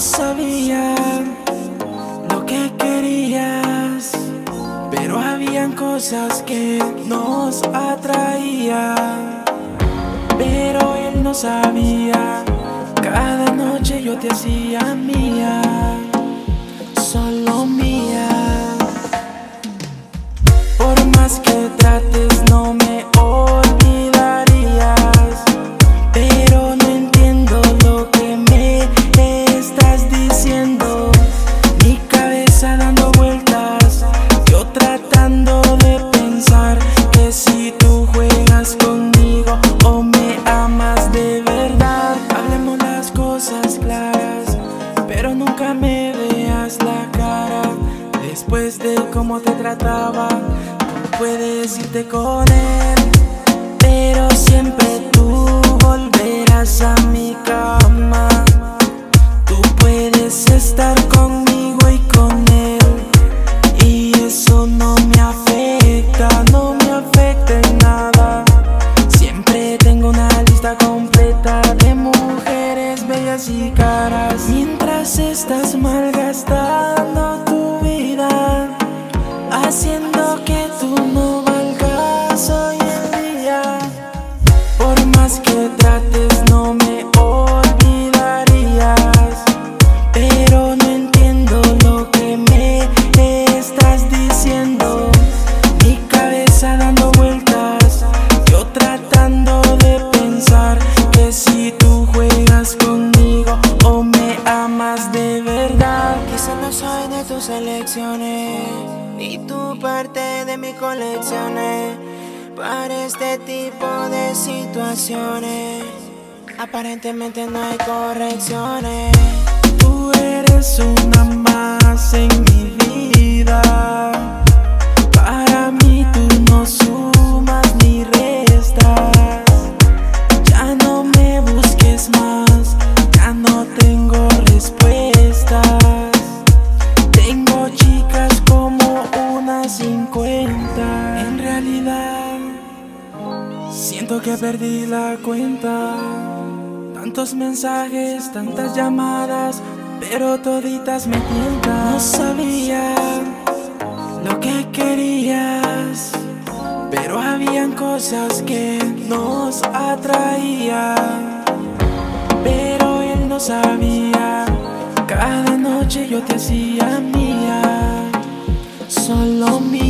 sabía lo que querías, pero habían cosas que nos atraían. Pero él no sabía, cada noche yo te hacía mía, Después de cómo te trataba, tú puedes irte con él, pero siempre tú volverás a mi cama. Tú puedes estar conmigo y con él, y eso no me afecta, no me afecta en nada. Siempre tengo una lista completa de mujeres bellas y caras. Mientras estás malgastando amas de verdad. Quizá no soy de tus elecciones, ni tu parte de mi colecciones. Para este tipo de situaciones, aparentemente no hay correcciones. Respuestas. Tengo chicas como unas 50. En realidad, siento que perdí la cuenta. Tantos mensajes, tantas llamadas, pero toditas me tientan. No sabía lo que querías, pero habían cosas que nos atraían. Pero él no sabía, cada noche yo te hacía mía, solo mía.